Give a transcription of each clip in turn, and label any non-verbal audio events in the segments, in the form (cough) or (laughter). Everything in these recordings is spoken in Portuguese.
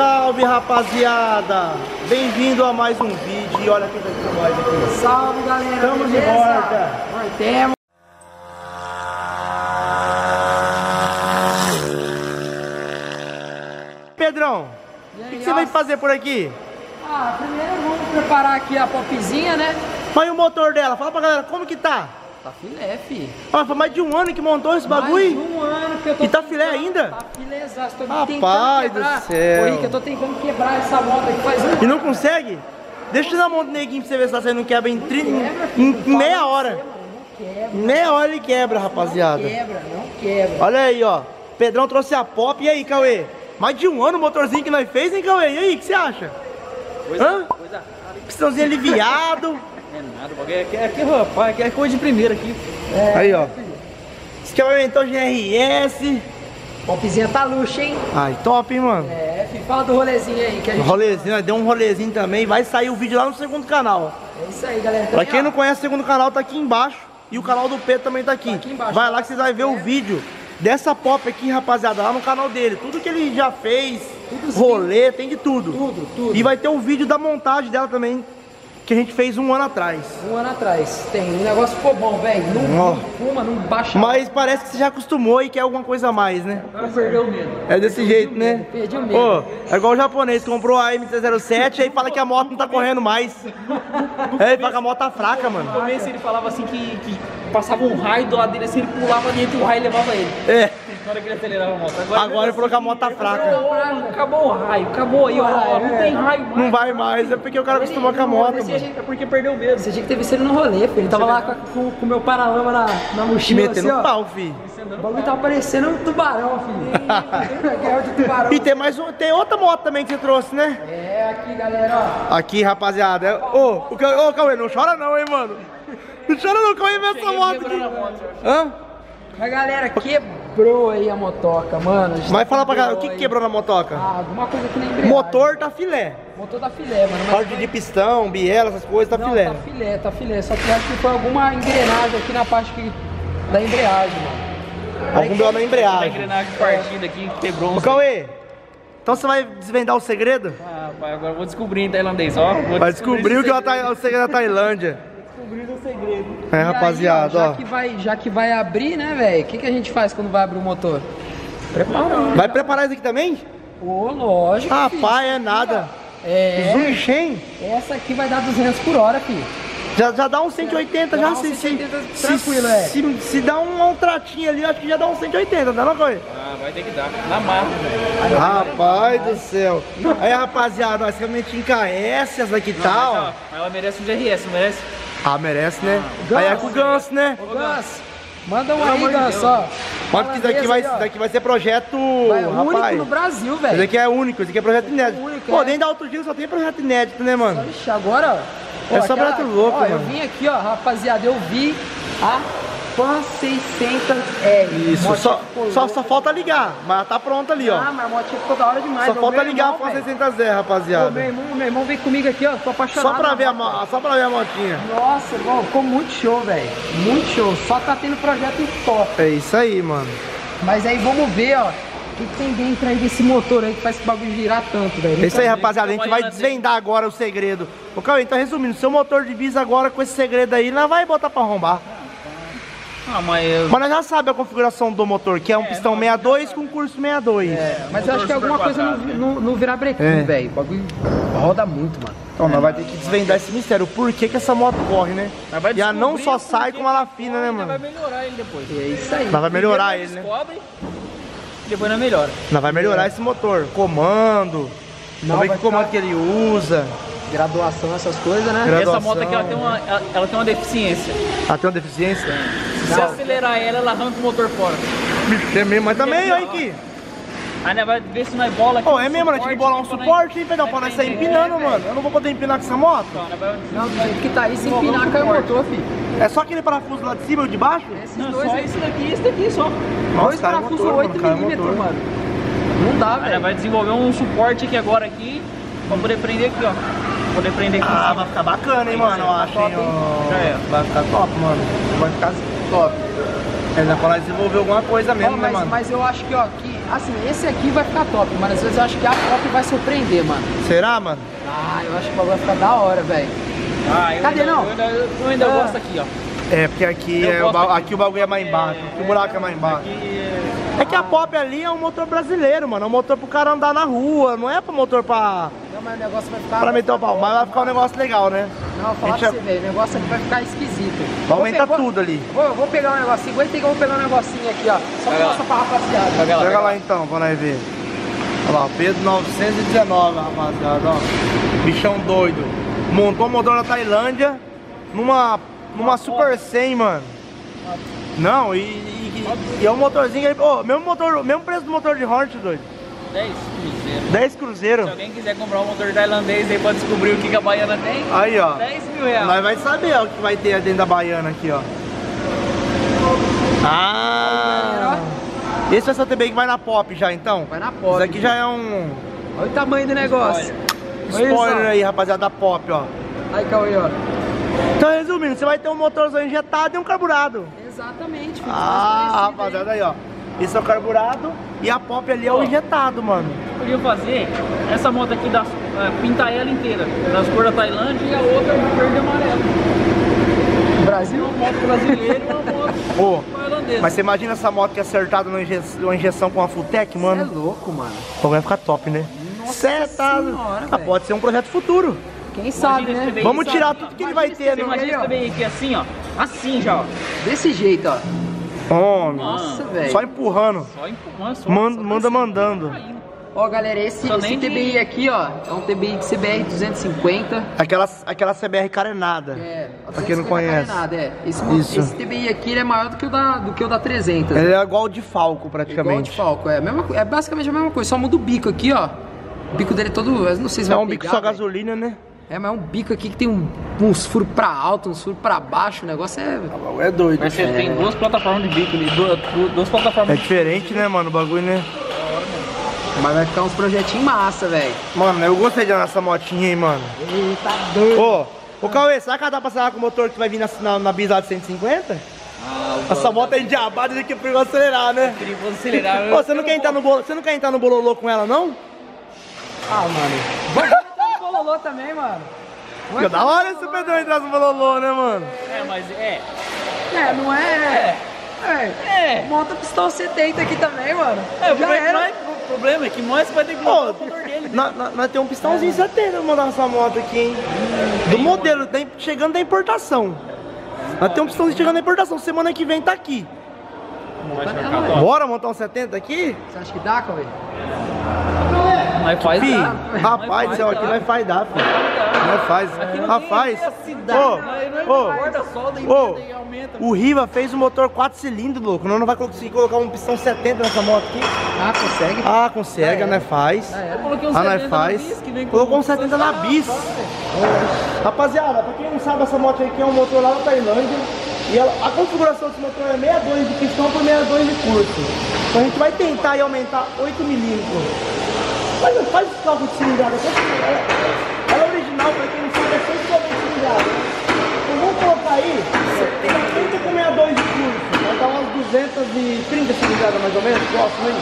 Salve rapaziada! Bem-vindo a mais um vídeo e olha quem tá aqui com nós aqui. Salve galera, Estamos de volta. Voltemos. Pedrão, o que, que você vai fazer por aqui? Ah, primeiro vamos preparar aqui a popzinha, né? Mas o motor dela? Fala pra galera como que tá? Tá filé, fi. Ah, foi mais de um ano que montou esse Mais bagulho? um ano que eu tô E tá filé ainda? Tá filézaço, tô Rapaz tentando do quebrar. céu. Ô, Rick, eu tô tentando quebrar essa moto aqui faz um E não consegue? Deixa eu dar mão do neguinho pra você ver se você não quebra em, 30, Quebra, em, meia hora. você, Não quebra, meia hora ele quebra, rapaziada. quebra, não quebra. Olha aí, ó. Pedrão trouxe a pop. E aí, Cauê? Mais de um ano o motorzinho que nós fez, hein, Cauê? E aí, o que você acha? Coisa, Hã? coisa? Pistãozinho aliviado. É nada. Aqui, aqui, rapaz, aqui é coisa de primeira aqui. Aí, ó. Escavamentou GRS. Popzinha tá luxo, hein? Ai, top, hein, mano. É, fala do rolezinho aí que a gente... Rolezinho, deu um rolezinho também. Vai sair o vídeo lá no segundo canal. É isso aí, galera. Pra Então, quem ó, não conhece, o segundo canal tá aqui embaixo. E o canal do Pedro também tá aqui. aqui embaixo. Vai lá que vocês vão ver o vídeo dessa pop aqui, rapaziada, lá no canal dele. Tudo que ele já fez, rolê, tem de tudo. Tudo, tudo. E vai ter um vídeo da montagem dela também, que a gente fez um ano atrás. Um ano atrás. Tem, o negócio ficou bom, velho. Não, Ó. não fuma, não baixa. Mas parece que você já acostumou e quer alguma coisa a mais, né? Agora perdeu o medo. É desse jeito, né? perdi o medo. Ô, é igual o japonês, comprou a MT-07 aí fala que a moto não tá correndo mais. (laughs) É, ele fala que a moto tá fraca, No mano. começo ele falava assim que, que passava um raio do lado dele, assim, ele pulava dentro do raio e levava ele. É, Na hora que ele acelerava a moto. agora ele falou que a moto tá fraca. Acabou, acabou o raio, acabou aí, ó. Não tem raio mais. Não vai mais, é porque o cara acostumou com a moto, mano. É porque perdeu o medo. Você tinha que ter visto ele no rolê, filho. Ele tava lá com o meu paralama na, na mochila, metendo assim, pau, filho. O bagulho tava parecendo um tubarão, filho. (laughs) E tem mais um, tem outra moto também que você trouxe, né? É, aqui, galera, ó. Aqui, rapaziada. é- Ô, o Ca- ô, Cauê, não chora não, hein, mano. Não chora não, Cauê, vê essa moto aqui. moto. Hã? Mas, galera, quebrou aí a motoca, mano. A Vai tá falar pra galera, o que que quebrou na motoca? Ah, alguma coisa que nem embreagem. Motor tá filé. Motor da filé, mano. Mas Parte de pistão, biela, essas coisas, tá Não, filé. tá filé, tá filé. Só que acho que foi alguma engrenagem aqui na parte que- da embreagem, mano. Algum deu na A embreagem. engrenagem partida aqui, quebrou Ô. Cauê, então você vai desvendar o segredo? Ah, vai, agora eu vou descobrir em tailandês, ó. Vou Vai descobrir o que é o segredo da Tailândia. Descobrir o segredo. É, E aí, rapaziada, já ó. Que vai, já que vai abrir, né, velho? O que, que a gente faz quando vai abrir o motor? Preparando. Vai preparar isso aqui também? Ô, lógico. Rapaz, é nada. É, Zoom Shen. essa aqui vai dar 200 por hora, filho. Já, já dá uns 180, já, Já dá se, 180 se, tranquilo, se, é. se, se dá um, um tratinho ali, acho que já dá uns 180, não é, Cauê? Ah, vai ter que dar. Na marra, velho. Rapaz do céu. Aí, rapaziada, nós realmente encarece essa aqui e Mas, tal. ó, mas ela merece um GRS, não merece? Ah, merece, né? Aí é com o Ganso, né? Ô, Gans, manda um aí, amor de Gans, Deus. ó. Isso daqui vai, aí, daqui vai ser projeto. Vai, o único rapaz. no Brasil, Esse velho. aqui é único, esse aqui é projeto inédito. único, Pô, é. dentro da outro dia só tem projeto inédito, né, mano? Ixi, agora, ó. É só barato louco, ó, Eu mano. vim aqui, ó, rapaziada, eu vi a Pan 600L. Isso, Motinha só, só, só falta ligar, mas tá pronto ali, ó. Ah, mas a motinha ficou da hora demais. Só falta ligar a irmão, Fórmula velho. 600 Z, Pô, rapaziada. meu irmão, meu irmão veio comigo aqui, ó, tô apaixonado. Só pra ver a, mo- só pra ver a motinha. Nossa, irmão, ficou muito show, velho. Muito show. Só tá tendo projeto top. É isso aí, mano. Mas aí vamos ver, ó. O que, que tem dentro aí desse motor aí que faz esse bagulho girar tanto, velho? É isso aí, rapaziada. A gente vai desvendar agora o segredo. Ô, Cauê, então resumindo, seu motor de bis agora com esse segredo aí, não vai botar pra arrombar. Ah, mas eu... Mas nós já sabemos a configuração do motor, que é um pistão 62 com curso 62. Mas eu acho que alguma coisa não, não, não virar brequinho, É. velho. O bagulho roda muito, mano. Então nós vai ter que desvendar esse mistério. Por que, que essa moto corre, né? E ela não só sai como ela fina, né, ainda Vai mano? melhorar ele depois. E é isso aí. Nós vai melhorar ele, né? Descobre, depois não melhora. Nós vai melhorar esse motor. Comando. Não, Vamos ver vai que comando ficar- que ele usa. Graduação, essas coisas, né? Gra- E essa Graduação. moto aqui, ela tem uma, ela, ela tem uma deficiência. Ela tem uma deficiência? Se acelerar ela, ela arranca o motor fora. É mesmo, mas também, olha aqui. Aí nós vai ver se nós bola aqui. Ô, um é mesmo, nós tinha que bolar um suporte, hein, Pedrão, pra nós sair empinando, É, mano. Eu não vou poder empinar com essa moto. Não, do jeito que tá aí, se empinar, cai o motor, filho. É só aquele parafuso lá de cima e o de baixo? Esses Não, dois só aí, esse daqui e esse daqui só. dois cai o parafusos motor, 8 mano, mano. Não dá, velho. vai desenvolver um suporte aqui agora aqui, pra poder prender aqui, ó. Pra poder prender aqui. Ah, vai ficar bacana, hein, mano, eu acho, hein, ó. Já é. Vai ficar top, mano. Vai ficar top. É, dá pra nós desenvolver alguma coisa mesmo, né, mas, mano? mas eu acho que, ó, que Assim, esse aqui vai ficar top, mas às vezes eu acho que a pop vai surpreender, mano. Será, mano? Ah, eu acho que o bagulho vai ficar da hora, velho. Ah, Cadê, ainda, não? Eu ainda, eu ainda Ah. gosto aqui, ó. É, porque aqui, Eu é, o aqui. aqui o bagulho é mais embaixo. Aqui o buraco é mais embaixo. Aqui, É que a Pop ali é um motor brasileiro, mano. É um motor pro cara andar na rua. Não é pro motor pra, Não, mas o negócio vai ficar. pra meter o pau. Mas vai ficar um negócio legal, né? Não, vou falar A gente pra você, velho. O negócio aqui vai ficar esquisito. Vai Vou aumentar vou- tudo ali. Vou, vou pegar um negocinho. Aguenta aí que eu vou pegar um negocinho aqui, ó. Só pra mostrar pra rapaziada. Pega lá, Pega pega lá então, pra nós ver. Olha lá, Pedro 919, rapaziada, ó. Bichão doido. Montou um motor na Tailândia numa, numa Super 100, mano. Não, e, e, e é um motorzinho aí, ô, mesmo motor, mesmo preço do motor de Hornet, doido. 10 cruzeiros. 10 Se cruzeiro. alguém quiser comprar um motor tailandês aí pra descobrir o que, que a baiana tem, Aí, ó. 10 mil reais. Nós vai saber ó, o que vai ter dentro da baiana aqui, ó. Ah! Esse vai ser o TBI que vai na pop já, então? Vai na pop. Isso aqui já é um Olha o tamanho do negócio. Spoiler isso, aí, rapaziada, da pop, ó. ó. Aí, Cauê, ó. Então, resumindo, você vai ter um motorzão injetado e um carburado. Exatamente, filho. Ah, rapaziada, aí, ó. Esse é o carburado e a pop ali é o injetado, mano. Podia fazer essa moto aqui, das, é, pintar ela inteira, nas cores da Tailândia e a outra de verde e amarelo. Brasil? Uma moto brasileira e uma moto tailandesa. mas você imagina essa moto que é acertada numa inje- injeção com a Fulltech, Você é mano? louco, mano. O bagulho vai ficar top, né? Cê tá... senhora, Ah, pode ser um projeto futuro. Quem sabe, esse né? Vamos sabe? tirar tudo que ele vai Imagina ter no... Imagina esse. TBI aqui assim, ó. Assim já, ó. Desse jeito, ó. Homem, Nossa, velho. só empurrando. Só empurrando, só. Man- só manda mandando. Ó, galera, esse, esse nem de- TBI aqui, ó, é um TBI de CBR 250. Aquela, aquela CBR carenada. É, pra quem não 250 conhece. carenada, é. Esse, Isso. esse TBI aqui ele é maior do que o da, do que o da 300. Ele é igual o de Falco, Igual de praticamente. Falco, é, mesma, é basicamente a mesma coisa, só muda o bico aqui, ó. O bico dele é todo, eu não sei se É vai um bico pegar, só velho. gasolina, né? É, mas é um bico aqui que tem um- uns furos pra alto, uns furos pra baixo, o negócio é... É doido. Mas você tem duas plataformas de bico ali, duas, duas, É plataformas de diferente, né, mano, o bagulho, né? Mas vai ficar uns projetinhos massa, velho. Mano, eu gostei de andar nessa motinha, hein, mano. Eita doido. Ô, ô Cauê, será que ela dá pra acelerar com o motor que vai vir na, na, na bis lá de 150? Essa moto é endiabada de que pegou acelerar, né? Queria acelerar. Ô, você não quer entrar no bolo, você não quer entrar no bololô com ela, não? Ah, mano. Bololô também, mano. Fica da hora esse Pedrão entrar no bololô, né, mano? É, mas é. É, não é... É. É. Monta pistão 70 aqui também, mano. É, o problema, era. nós- o problema é que nós vai ter que montar o motor dele. né? nós- nós nós temos um pistãozinho 70 pra mandar essa moto aqui, hein? Do modelo, da chegando da importação. Nós temos um pistãozinho chegando da importação. Semana que vem tá aqui. Bora montar um 70 aqui? Você acha que dá, Cauê? Nós faz dá. rapaz do céu, aqui nós faz dar, filho. Nós faz. Rapaz, ô, solda e ô, o Riva fez um motor 4 cilindros, louco. Nós não vai conseguir colocar um pistão 70 nessa moto aqui. Ah, consegue? Ah, consegue, Ah, é. nós faz. Eu coloquei um nós 70 na faz. Colocou um 70 na bis. Rapaziada, pra quem não sabe, essa moto aqui é um motor lá da Tailândia. E ela- a configuração desse motor é 62 de pistão por 62 de curso. Então a gente vai tentar aí aumentar 8 milímetros. Mas faz esse cálculo de cilindrada. que Ela, é original, pra quem não sabe, é 190 cilindradas. Então vamos colocar aí 70 com 62 de curso. Vai dar umas 230 cilindradas mais ou menos, próximo aí.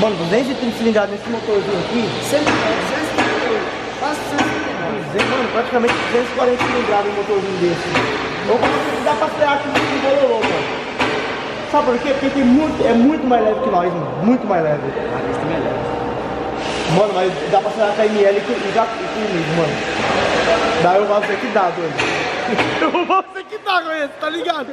Mano, 230 cilindradas nesse motorzinho aqui. 130, quase 139. Duze- Mano, praticamente 240 cilindradas um motorzinho desse. Eu vou dá pra frear aqui no bololô, mano. Sabe por quê? Porque tem muito, é muito mais leve que nós, mano. Muito mais leve. Mas dá pra frear com a ML e com e já- e comigo, mano. Daí eu gosto que dá, doido. Eu vou você que dá com esse, tá ligado?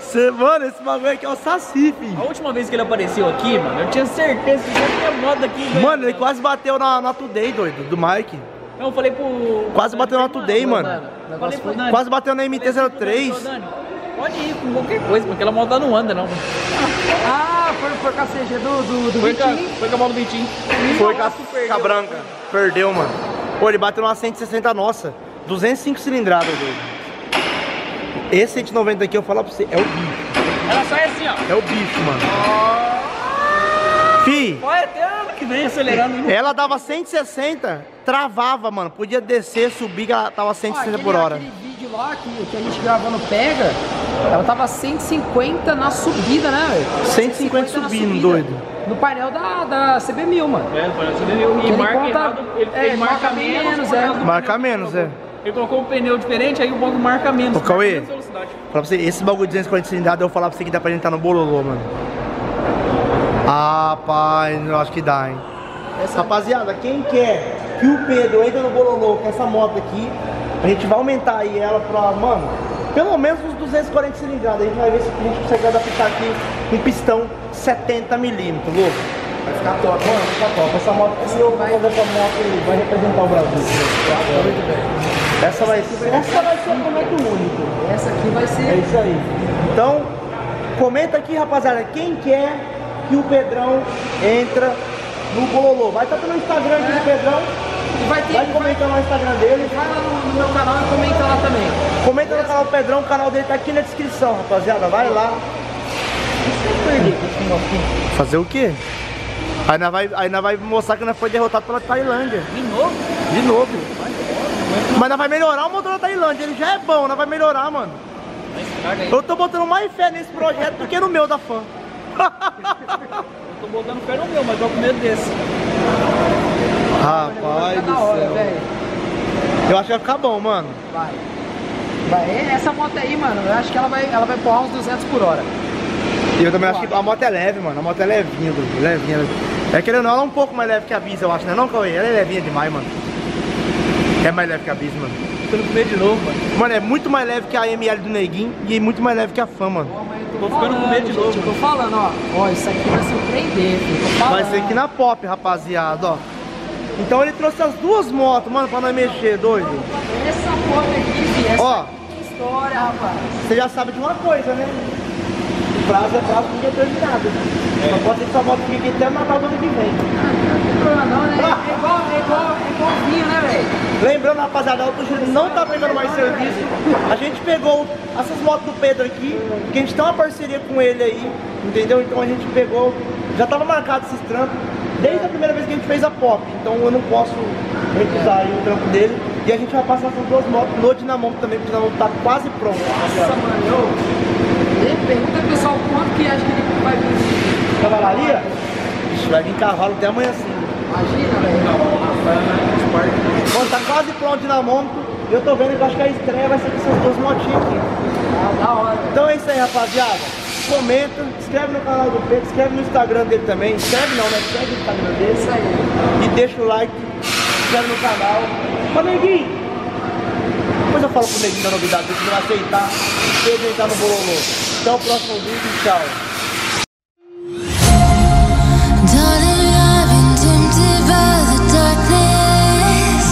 Cê, mano, esse bagulho aqui é o Saci, filho. A última vez que ele apareceu aqui, mano, eu tinha certeza que já tinha moda aqui. velho. Mano, ele quase bateu na, na Today, doido, do Mike. Eu falei pro. Quase bateu na Today, mano. O Falei pro. Dani. Quase bateu na falei assim pro Dani, MT-03. "Ô, Dani, Pode ir com qualquer coisa, porque aquela moto não anda, não. mano. Ah, foi, foi com a CG do, do, do Foi com, a, Vitinho. foi com a mão do Vitinho. Foi com a, com a branca. Perdeu, mano. Pô, ele bateu numa 160 nossa. 205 cilindradas, doido. Esse 190 aqui, eu falo pra você, é o bicho. Ela sai assim, ó. É o bicho, mano. Fi, Vai até ano que vem acelerando. ela dava 160, travava, mano. Podia descer, subir, que ela tava Ó, 160 aquele- por hora. Aquele vídeo lá que, que a gente gravou no Pega, Ela tava 150 na subida, né, velho? 150 na subindo, subida, doido. No painel da, da CB1000, mano. É, parece que ele, e Ele marca conta- errado, ele, é, ele marca, marca menos, é. Marca menos, colocou. é. Ele colocou um pneu diferente, aí o banco marca menos. Ô, Cauê. Fala pra você, esse bagulho de 240 cilindradas, eu falar pra você que dá pra gente entrar no bololô, mano. Ah, pai, eu acho que dá, hein. Rapaziada, quem quer que o Pedro entre no bololô com essa moto aqui, a gente vai aumentar aí ela pra, mano, pelo menos uns 240 cilindradas. A gente vai ver se a gente consegue adaptar aqui um pistão 70mm, louco. Vai ficar top, Mano, tá top. Essa moto aqui, eu vou fazer essa moto vai representar o Brasil. Essa vai ser, essa vai ser o comento único. Essa aqui vai É ser. isso aí. Então, comenta aqui, rapaziada, quem quer que o Pedrão entra no Bololô. Vai estar pelo Instagram aqui do Pedrão. E vai ter. Vai comentar no Instagram dele. Vai lá no, no meu canal e comenta lá também. Comenta no canal Pedrão, o canal dele tá aqui na descrição, rapaziada. Vai lá. Fazer o quê? Aí nós vai, aí nós vai mostrar que nós foi derrotado pela Tailândia. De novo? De novo. Mas nós vai melhorar o motor da Tailândia. Ele já é bom, nós vai melhorar, mano. Eu tô botando mais fé nesse projeto do que no meu da fã. (laughs) Eu tô botando fé no meu, mas tô com medo desse. Rapaz do céu. Eu acho que vai ficar bom, mano. Vai. Vai. E Essa moto aí, mano, eu acho que ela vai, ela vai empurrar uns 200 por hora. E eu também acho que a moto é leve, mano. A moto é levinha, Dudu, levinha. É que não, ela é um pouco mais leve que a Bis, eu acho, né? Não, Cauê? Ela é levinha demais, mano. É mais leve que a Bis, mano. Ficando com medo de novo, mano. Mano, é muito mais leve que a ML do Neguinho e muito mais leve que a Fã, mano. Tô ficando com medo de novo, gente, Eu tô falando, ó. Ó, isso aqui vai surpreender, filho. Tô. Vai ser aqui na Pop, rapaziada, ó. Então ele trouxe as duas motos, mano, pra nós mexer, doido. Essa moto aqui, filho, essa Ó. aqui história, rapaz. Você já sabe de uma coisa, né? O prazo é prazo indeterminado. Só pode ser que essa moto fique até o Natal do ano que vem. Não tem problema não, né? É igual, é igual, é igual vinho, né, velho? Lembrando, rapaziada, a Auto Júnior não tá pegando mais serviço. A gente pegou essas motos do Pedro aqui, porque a gente tem uma parceria com ele aí, entendeu? Então a gente pegou, já tava marcado esses trampos desde a primeira vez que a gente fez a Pop. Então eu não posso recusar o trampo dele. E a gente vai passar essas duas motos no Dinamômetro também, porque o Dinamômetro tá quase pronto. Nossa, mano, eu... Pergunta pessoal quanto que acha que ele vai vir. Cavalaria? Ixi, vai vir cavalo até amanhã cedo. Imagina, velho. Mano, tá quase pronto o Dinamômetro. Eu tô vendo que eu acho que a estreia vai ser com essas duas motinhas aqui. Ah, da hora. Então é isso aí, rapaziada. Comenta, inscreve no canal do Pedro, inscreve no Instagram dele também. Inscreve não, né? Segue no Instagram Isso dele. aí. E deixa o like, inscreve no canal. Ô Neguinho! Depois eu falo pro Neguinho da novidade, se ele vai aceitar. Pedro entrar no Bololô. Até o próximo vídeo, tchau. Darling, I've been tempted by the darkness,